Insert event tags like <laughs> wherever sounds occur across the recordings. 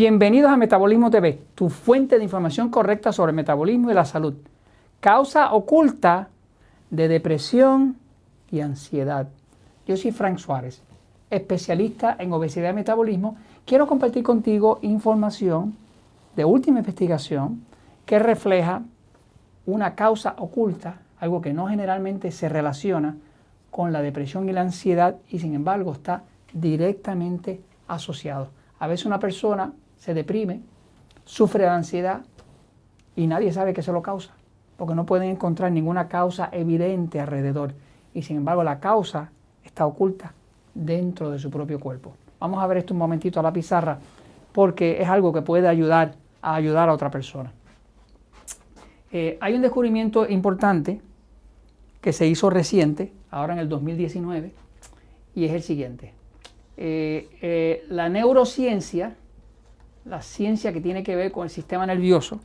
Bienvenidos a Metabolismo TV, tu fuente de información correcta sobre el metabolismo y la salud. Causa oculta de depresión y ansiedad. Yo soy Frank Suárez, especialista en obesidad y metabolismo. Quiero compartir contigo información de última investigación que refleja una causa oculta, algo que no generalmente se relaciona con la depresión y la ansiedad y sin embargo está directamente asociado. A veces una persona se deprime, sufre de ansiedad y nadie sabe qué se lo causa, porque no pueden encontrar ninguna causa evidente alrededor. Y sin embargo la causa está oculta dentro de su propio cuerpo. Vamos a ver esto un momentito a la pizarra, porque es algo que puede ayudar a ayudar a otra persona. Eh, hay un descubrimiento importante que se hizo reciente, ahora en el 2019, y es el siguiente. Eh, eh, la neurociencia, la ciencia que tiene que ver con el sistema nervioso,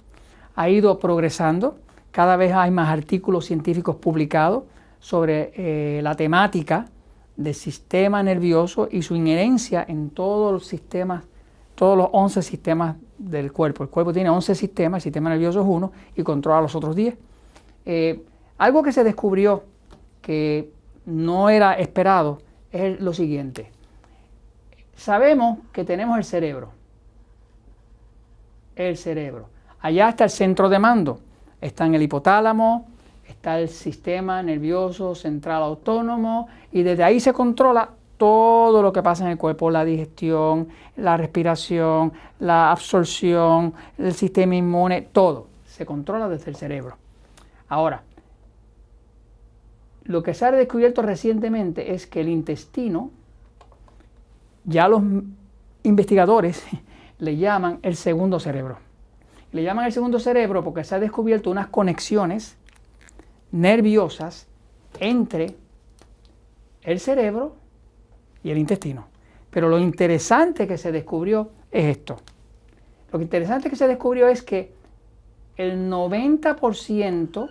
ha ido progresando. Cada vez hay más artículos científicos publicados sobre eh, la temática del sistema nervioso y su inherencia en todos los sistemas, todos los 11 sistemas del cuerpo. El cuerpo tiene 11 sistemas, el sistema nervioso es uno y controla los otros 10. algo que se descubrió que no era esperado es lo siguiente. Sabemos que tenemos el cerebro. El cerebro. Allá está el centro de mando. Está en el hipotálamo, está el sistema nervioso central autónomo y desde ahí se controla todo lo que pasa en el cuerpo, la digestión, la respiración, la absorción, el sistema inmune, todo se controla desde el cerebro. Ahora, lo que se ha descubierto recientemente es que el intestino, ya los investigadores le llaman el segundo cerebro. Le llaman el segundo cerebro porque se ha descubierto unas conexiones nerviosas entre el cerebro y el intestino. Pero lo interesante que se descubrió es esto. Lo interesante que se descubrió es que el 90%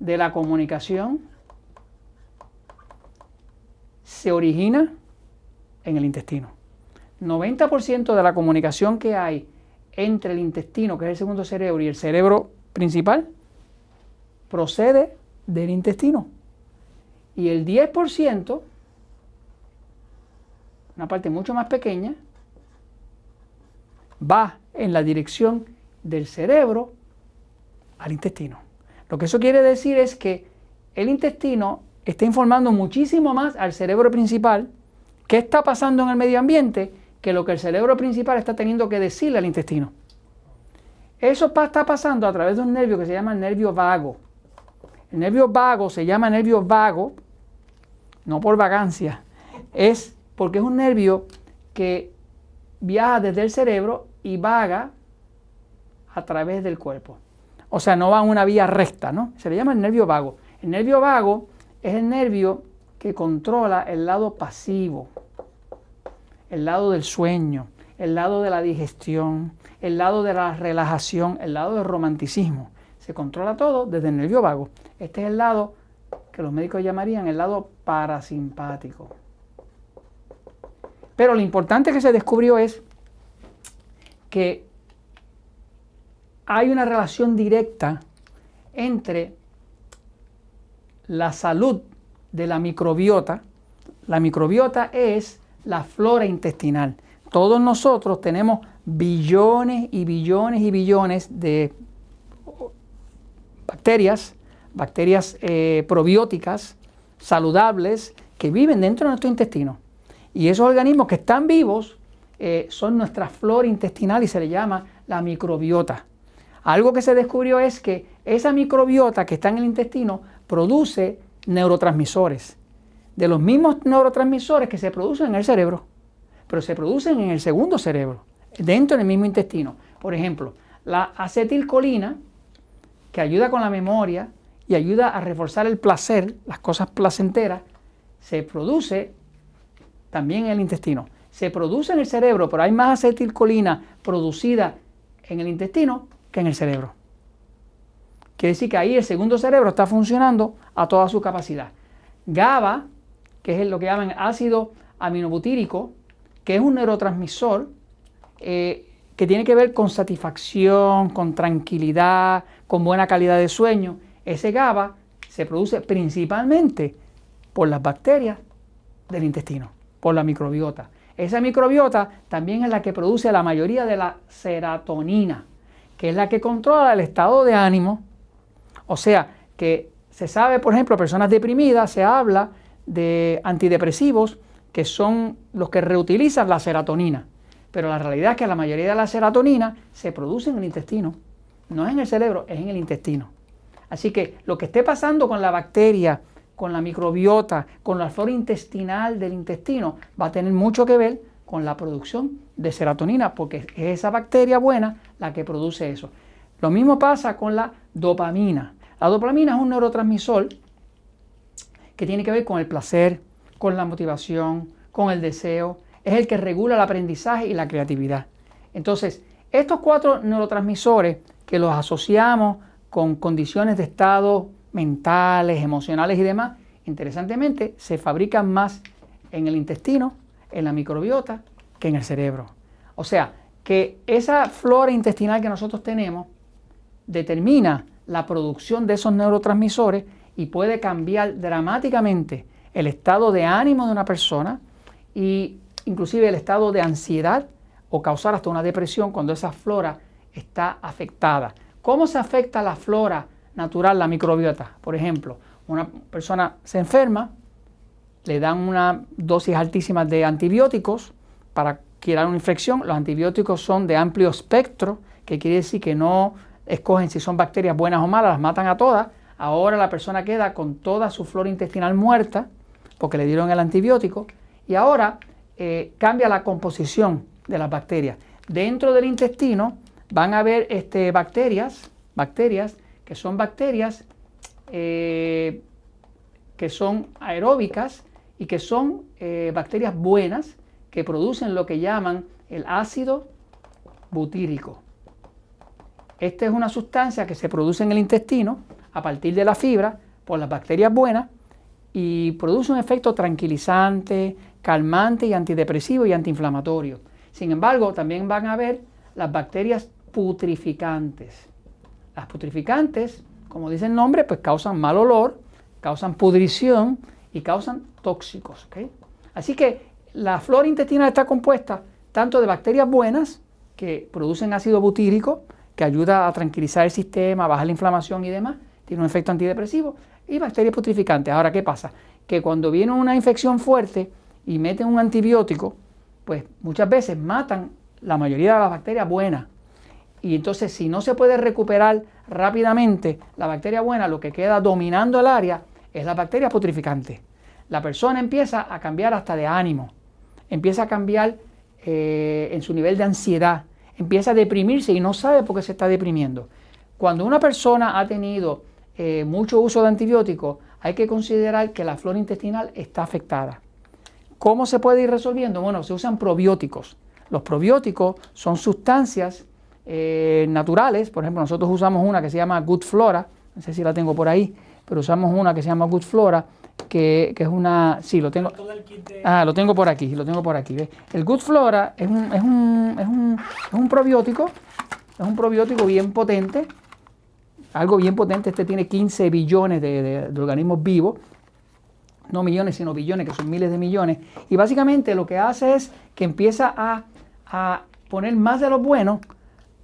de la comunicación se origina en el intestino. 90% de la comunicación que hay entre el intestino, que es el segundo cerebro, y el cerebro principal, procede del intestino. Y el 10%, una parte mucho más pequeña, va en la dirección del cerebro al intestino. Lo que eso quiere decir es que el intestino está informando muchísimo más al cerebro principal qué está pasando en el medio ambiente que lo que el cerebro principal está teniendo que decirle al intestino. Eso está pasando a través de un nervio que se llama el nervio vago. El nervio vago se llama nervio vago, no por vagancia, es porque es un nervio que viaja desde el cerebro y vaga a través del cuerpo. O sea, no va en una vía recta, ¿no? Se le llama el nervio vago. El nervio vago es el nervio que controla el lado pasivo, el lado del sueño, el lado de la digestión, el lado de la relajación, el lado del romanticismo. Se controla todo desde el nervio vago. Este es el lado que los médicos llamarían el lado parasimpático. Pero lo importante que se descubrió es que hay una relación directa entre la salud de la microbiota. La microbiota es la flora intestinal. Todos nosotros tenemos billones y billones y billones de bacterias, bacterias eh, probióticas, saludables, que viven dentro de nuestro intestino. Y esos organismos que están vivos eh, son nuestra flora intestinal y se le llama la microbiota. Algo que se descubrió es que esa microbiota que está en el intestino produce neurotransmisores de los mismos neurotransmisores que se producen en el cerebro, pero se producen en el segundo cerebro, dentro del mismo intestino. Por ejemplo, la acetilcolina, que ayuda con la memoria y ayuda a reforzar el placer, las cosas placenteras, se produce también en el intestino. Se produce en el cerebro, pero hay más acetilcolina producida en el intestino que en el cerebro. Quiere decir que ahí el segundo cerebro está funcionando a toda su capacidad. GABA que es lo que llaman ácido aminobutírico, que es un neurotransmisor eh, que tiene que ver con satisfacción, con tranquilidad, con buena calidad de sueño. Ese GABA se produce principalmente por las bacterias del intestino, por la microbiota. Esa microbiota también es la que produce la mayoría de la serotonina, que es la que controla el estado de ánimo. O sea, que se sabe, por ejemplo, personas deprimidas, se habla de antidepresivos que son los que reutilizan la serotonina. Pero la realidad es que la mayoría de la serotonina se produce en el intestino. No es en el cerebro, es en el intestino. Así que lo que esté pasando con la bacteria, con la microbiota, con la flora intestinal del intestino, va a tener mucho que ver con la producción de serotonina, porque es esa bacteria buena la que produce eso. Lo mismo pasa con la dopamina. La dopamina es un neurotransmisor que tiene que ver con el placer, con la motivación, con el deseo, es el que regula el aprendizaje y la creatividad. Entonces, estos cuatro neurotransmisores que los asociamos con condiciones de estado mentales, emocionales y demás, interesantemente se fabrican más en el intestino, en la microbiota, que en el cerebro. O sea, que esa flora intestinal que nosotros tenemos determina la producción de esos neurotransmisores y puede cambiar dramáticamente el estado de ánimo de una persona y inclusive el estado de ansiedad o causar hasta una depresión cuando esa flora está afectada. ¿Cómo se afecta la flora natural, la microbiota? Por ejemplo, una persona se enferma, le dan una dosis altísima de antibióticos para curar una infección. Los antibióticos son de amplio espectro, que quiere decir que no escogen si son bacterias buenas o malas, las matan a todas. Ahora la persona queda con toda su flora intestinal muerta porque le dieron el antibiótico y ahora eh, cambia la composición de las bacterias. Dentro del intestino van a haber este, bacterias, bacterias que son bacterias eh, que son aeróbicas y que son eh, bacterias buenas que producen lo que llaman el ácido butírico. Esta es una sustancia que se produce en el intestino a partir de la fibra por las bacterias buenas y produce un efecto tranquilizante, calmante y antidepresivo y antiinflamatorio. Sin embargo, también van a haber las bacterias putrificantes. Las putrificantes, como dice el nombre, pues causan mal olor, causan pudrición y causan tóxicos. Así que la flora intestinal está compuesta tanto de bacterias buenas, que producen ácido butírico, que ayuda a tranquilizar el sistema, a bajar la inflamación y demás, tiene un efecto antidepresivo, y bacterias putrificantes. Ahora, ¿qué pasa? Que cuando viene una infección fuerte y meten un antibiótico, pues muchas veces matan la mayoría de las bacterias buenas. Y entonces si no se puede recuperar rápidamente la bacteria buena, lo que queda dominando el área es la bacteria putrificante. La persona empieza a cambiar hasta de ánimo, empieza a cambiar eh, en su nivel de ansiedad, empieza a deprimirse y no sabe por qué se está deprimiendo. Cuando una persona ha tenido eh, mucho uso de antibióticos, hay que considerar que la flora intestinal está afectada. ¿Cómo se puede ir resolviendo? Bueno, se usan probióticos. Los probióticos son sustancias eh, naturales, por ejemplo, nosotros usamos una que se llama Good Flora, no sé si la tengo por ahí, pero usamos una que se llama Good Flora, que, es una... Sí, lo tengo... Ah, lo tengo por aquí, lo tengo por aquí. El Good Flora es un, es un, es un, es un probiótico, es un probiótico bien potente, algo bien potente, este tiene 15 billones de, organismos vivos, no millones, sino billones, que son miles de millones, y básicamente lo que hace es que empieza a, poner más de lo bueno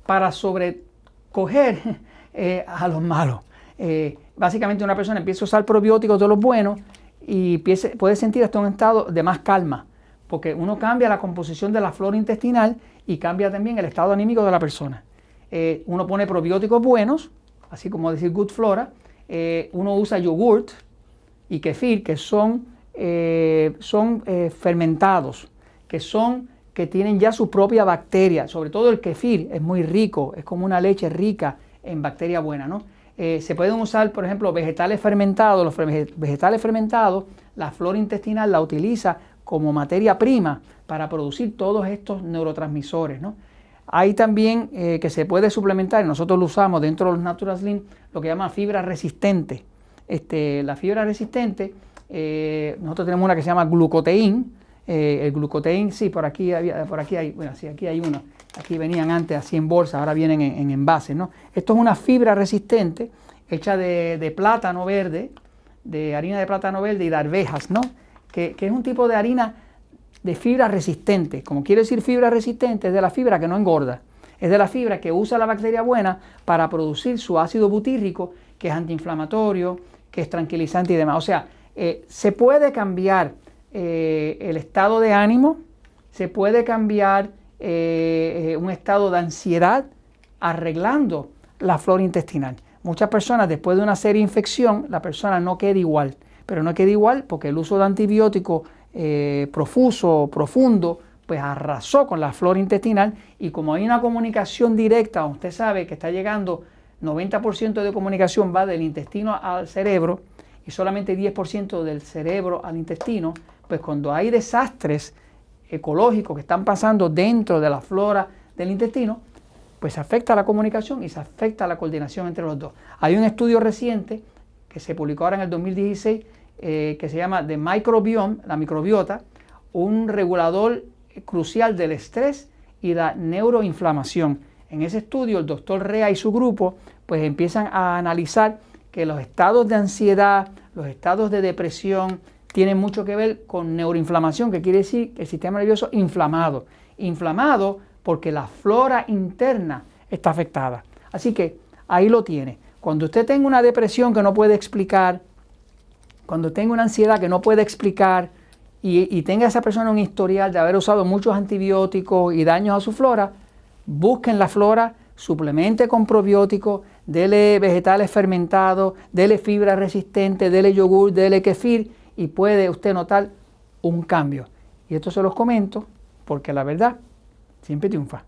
para sobrecoger <laughs> eh, a los malos. Eh, básicamente una persona empieza a usar probióticos de los buenos y puede sentir hasta un estado de más calma, porque uno cambia la composición de la flora intestinal y cambia también el estado anímico de la persona. Eh, uno pone probióticos buenos así como decir Good Flora, eh, uno usa yogurt y kefir, que son, eh, son eh, fermentados, que son que tienen ya su propia bacteria, sobre todo el kefir es muy rico, es como una leche rica en bacteria buena, ¿no? se pueden usar, por ejemplo, vegetales fermentados, los vegetales fermentados, la flora intestinal la utiliza como materia prima para producir todos estos neurotransmisores, ¿no? Hay también eh, que se puede suplementar, nosotros lo usamos dentro de los Natural Slim, lo que llama fibra resistente. Este, la fibra resistente, eh, nosotros tenemos una que se llama glucoteín, Eh, el glucoteín, sí, por aquí, había, por aquí hay, bueno, sí, aquí hay uno. Aquí venían antes así en bolsa, ahora vienen en, envases, ¿no? Esto es una fibra resistente hecha de, plátano verde, de harina de plátano verde y de arvejas, ¿no? Que, que, es un tipo de harina de fibra resistente. Como quiere decir fibra resistente, es de la fibra que no engorda. Es de la fibra que usa la bacteria buena para producir su ácido butírrico, que es antiinflamatorio, que es tranquilizante y demás. O sea, eh, se puede cambiar eh, el estado de ánimo, se puede cambiar eh, un estado de ansiedad arreglando la flora intestinal. Muchas personas después de una serie de infección, la persona no queda igual, pero no queda igual porque el uso de antibióticos profuso, profundo, pues arrasó con la flora intestinal y como hay una comunicación directa, usted sabe que está llegando 90% de comunicación va del intestino al cerebro y solamente 10% del cerebro al intestino, pues cuando hay desastres ecológicos que están pasando dentro de la flora del intestino, pues se afecta la comunicación y se afecta la coordinación entre los dos. Hay un estudio reciente que se publicó ahora en el 2016 eh, que se llama The Microbiome, la microbiota, un regulador crucial del estrés y la neuroinflamación. En ese estudio, el doctor Rea y su grupo pues empiezan a analizar que los estados de ansiedad, los estados de depresión tienen mucho que ver con neuroinflamación, que quiere decir el sistema nervioso inflamado. Inflamado porque la flora interna está afectada. Así que ahí lo tiene. Cuando usted tenga una depresión que no puede explicar, cuando tenga una ansiedad que no puede explicar y, y tenga esa persona un historial de haber usado muchos antibióticos y daños a su flora, busquen la flora, suplemente con probióticos, dele vegetales fermentados, dele fibra resistente, dele yogur, dele kefir y puede usted notar un cambio. Y esto se los comento porque la verdad siempre triunfa.